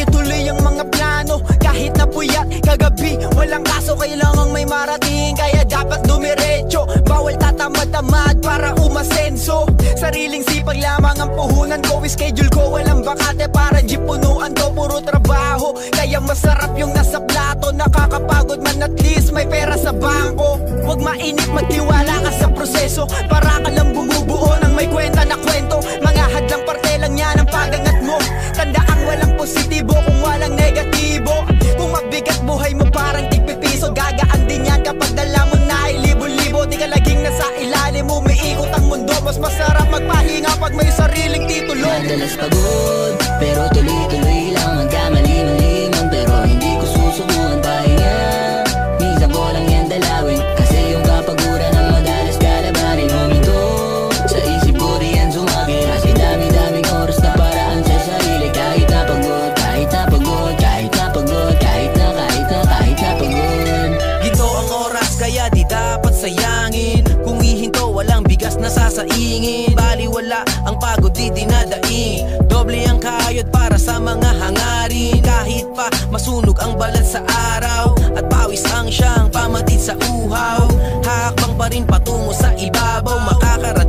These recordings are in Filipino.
ituloy ang mga plano. Kahit na puyat kagabi Walang kaso kailangang may marating. Kaya dapat dumiretso Bawal tatamad-tamad para umasenso. Sariling sipag lamang ang puhunan ko Schedule ko walang bakate para jeep punuan ko Puro trabaho Kaya masarap yung nasa plato. Nakakapagod man at least may pera sa bangko. Huwag mainip magtiwala ka sa proseso pag may sariling titulo Madalas pagod Pero walang bigas na sasaingin Bali wala ang pagod di dinadaing. Doble ang kayod para sa mga hangarin. Kahit pa masunog ang balat sa araw At pawis ang siyang pamatid sa uhaw. Hakbang pa rin patungo sa ibabaw. Makakarating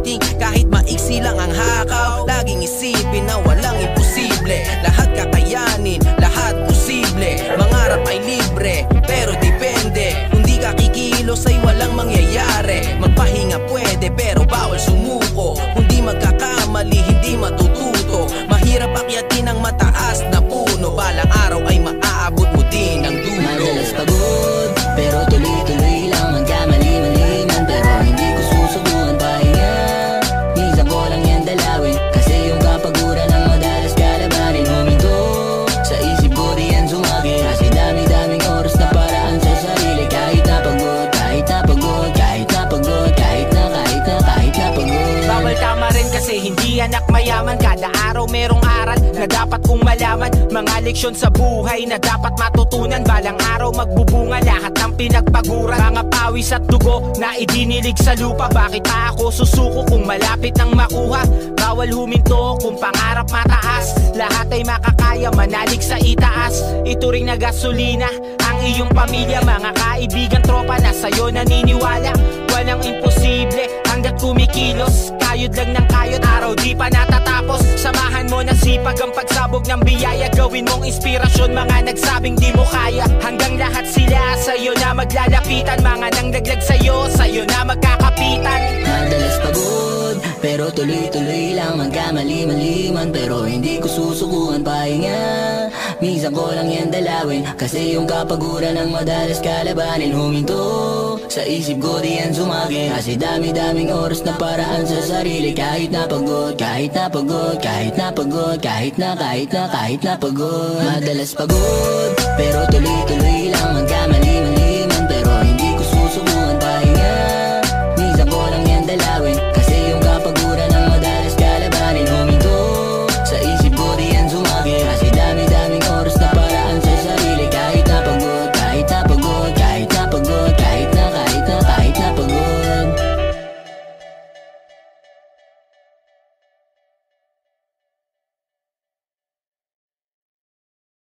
anak mayaman. Kada araw merong aral na dapat kong malaman. Mga leksyon sa buhay na dapat matutunan. Balang araw magbubunga lahat ng pinagpaguran. Mga pawis at dugo na idinilig sa lupa. Bakit pa ako susuko kung malapit nang makuha? Bawal huminto kung pangarap mataas. Lahat ay makakaya manalig sa itaas. Ito ring na gasolina ang iyong pamilya. Mga kaibigan tropa na sa'yo naniniwala. Walang imposible hanggat kumikilos Kayod lang ng kayod, araw di pa natatapos. Samahan mo ng sipag ang pagsabog ng biyaya. Gawin mong inspirasyon mga nagsabing di mo kaya. Hanggang lahat sila sa'yo na maglalapitan. Mga nanglaglag sa'yo, sa'yo na magkakapitan. Madalas pagod Pero tuloy-tuloy lang Magkamali-maliman. Pero hindi ko susukuhan pahinga. Minsan ko lang yan dalawin. Kasi yung kapaguran ang madalas kalabanin. Huminto Sa isip ko di yan sumagi. Kasi dami-daming oras na paraan sa sarili. Kahit na pagod, kahit na pagod Kahit na pagod, kahit na, kahit na, kahit na pagod Madalas pagod Pero tuloy